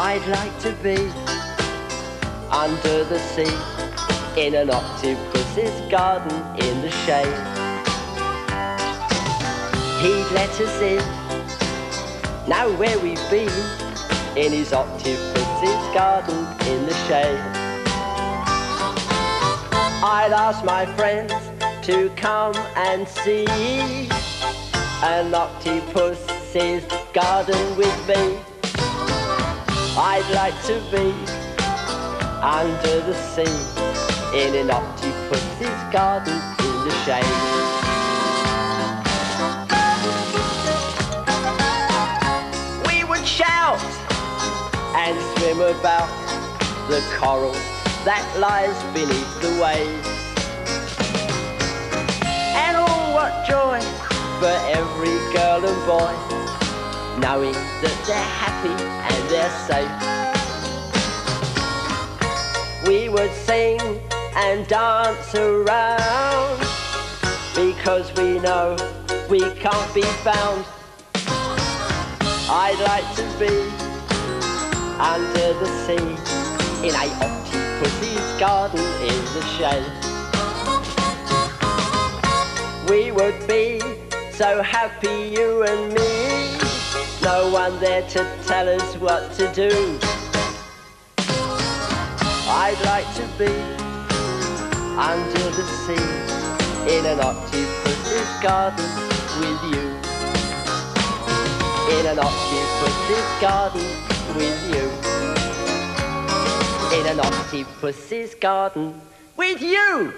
I'd like to be under the sea in an octopus's garden in the shade. He'd let us in, now where we've been, in his octopus's garden in the shade. I'd ask my friends to come and see an octopus's garden with me. I'd like to be under the sea in an octopus's garden in the shade. We would shout and swim about the coral that lies beneath the waves. And oh, what joy for every girl and boy knowing that they're happy and they're safe. We would sing and dance around because we know we can't be found. I'd like to be under the sea in a octopus's garden in the shade. We would be so happy, you and me no one there to tell us what to do. I'd like to be under the sea in an octopus's garden with you. In an octopus's garden with you. In an octopus's garden with you.